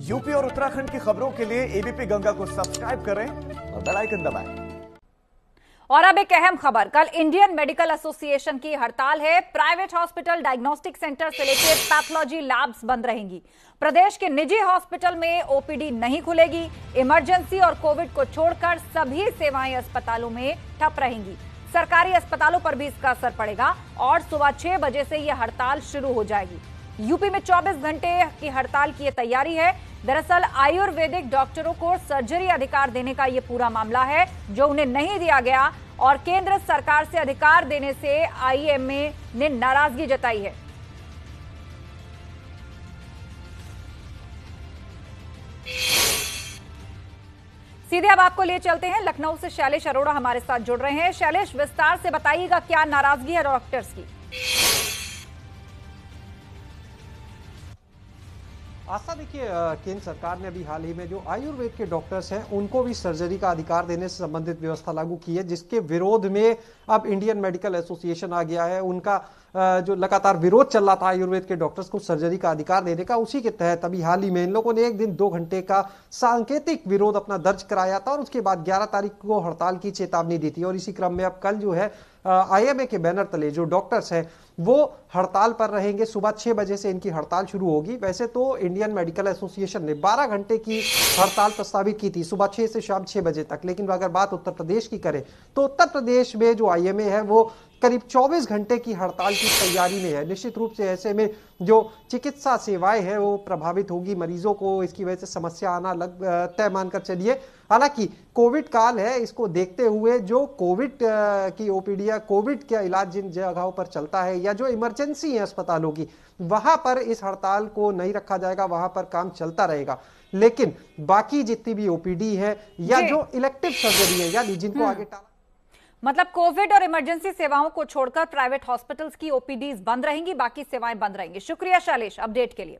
UP और उत्तराखंड की खबरों के लिए एबीपी गंगा को सब्सक्राइब करें और बेल आइकन दबाएँ। और अब एक अहम खबर। कल इंडियन मेडिकल एसोसिएशन की हड़ताल है। प्राइवेट हॉस्पिटल डायग्नोस्टिक सेंटर से लेकर पैथोलॉजी लैब्स बंद रहेंगी। प्रदेश के निजी हॉस्पिटल में ओपीडी नहीं खुलेगी। इमरजेंसी और कोविड को छोड़कर सभी सेवाएँ अस्पतालों में ठप रहेंगी। सरकारी अस्पतालों पर भी इसका असर पड़ेगा और सुबह छह बजे से यह हड़ताल शुरू हो जाएगी। यूपी में 24 घंटे की हड़ताल की तैयारी है। दरअसल आयुर्वेदिक डॉक्टरों को सर्जरी अधिकार देने का यह पूरा मामला है, जो उन्हें नहीं दिया गया और केंद्र सरकार से अधिकार देने से आईएमए ने नाराज़गी जताई है। सीधे अब आपको लिए चलते हैं। लखनऊ से शैलेश अरोड़ा हमारे साथ जुड़ रहे हैं। शैलेश, विस्तार से बताइएगा क्या नाराज़गी है डॉक्टर्स की? आशा देखिए केंद्र सरकार ने अभी हाल ही में जो आयुर्वेद के डॉक्टर्स हैं, उनको भी सर्जरी का अधिकार देने से संबंधित व्यवस्था लागू की है, जिसके विरोध में अब इंडियन मेडिकल एसोसिएशन आ गया है। उनका जो लगातार विरोध चल रहा था आयुर्वेद के डॉक्टर्स को सर्जरी का अधिकार देने का, उसी के तहत अभी हाल ही में इन लोगों ने एक दिन, दो घंटे का सांकेतिक विरोध अपना दर्ज कराया था और उसके बाद 11 तारीख को हड़ताल की चेतावनी दी थी। और इसी क्रम में अब कल जो है आईएमए के बैनर तले जो डॉक्टर्स हैं, वो हड़ताल पर रहेंगे। सुबह छह बजे से इनकी हड़ताल शुरू होगी। वैसे तो इंडियन मेडिकल एसोसिएशन ने 12 घंटे की हड़ताल प्रस्तावित की थी, सुबह छह से शाम छह बजे तक। लेकिन अगर बात उत्तर प्रदेश की करें तो उत्तर प्रदेश में जो आईएमए है, वो करीब 24 घंटे की हड़ताल की तैयारी में है। निश्चित रूप से ऐसे में जो चिकित्सा सेवाएँ हैं वो प्रभावित होगी मरीजों को। इसकी वजह से समस्या आना लग तय मानकर चलिए। हालाँकि कोविड काल है इसको देखते हुए जो कोविड की ओपीडी या कोविड का इलाज जिन जगहों पर चलता है या जो इमरजेंसी है अस्पतालों की वहाँ पर इस हड़ताल को नहीं रखा जाएगा वहाँ पर काम चलता रहेगा। लेकिन बाकी जितनी भी ओपीडी है या जो। इलेक्टिव सर्जरी है या जिनको हम्म। आगे टाला मतलब कोविड और इमरजेंसी सेवाओं को छोड़कर प्राइवेट हॉस्पिटल्स की ओपीडीज बंद रहेंगी, बाकी सेवाएँ बंद रहेंगी। शुक्रिया शैलेश, अपडेट के लिए।